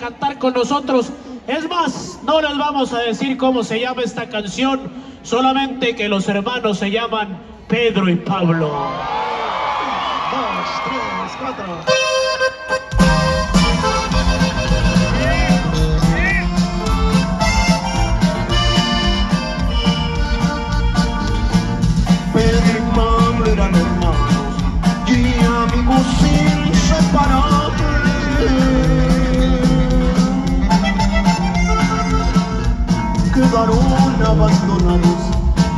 cantar con nosotros. Es más, no les vamos a decir cómo se llama esta canción, solamente que los hermanos se llaman Pedro y Pablo. Dos, tres, cuatro. Abandonados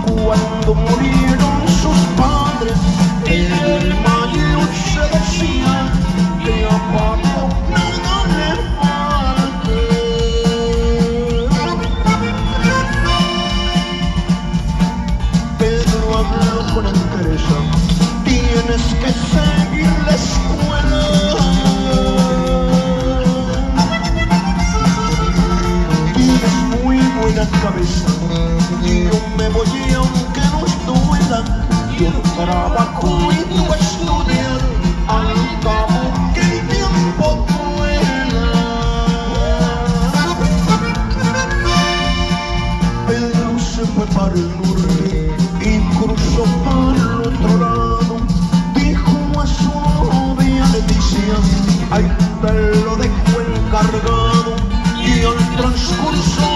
cuando murieron sus padres. El hermano se decía que a nada le falte. Pedro habló con entereza, tienes que seguir la escuela. Buena cabeza, y yo me voy aunque nos duela. Yo trabajo y tú estudias, al cabo que el tiempo vuela. Pedro se fue para el norte y cruzó para el otro lado. Dijo a su novia Leticia, ahí te lo dejo encargado. Y al transcurso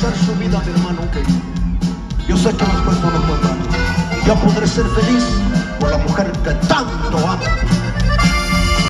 realizar su vida, mi hermano querido. Yo sé que después no lo podrán. Ya podré ser feliz con la mujer que tanto amo.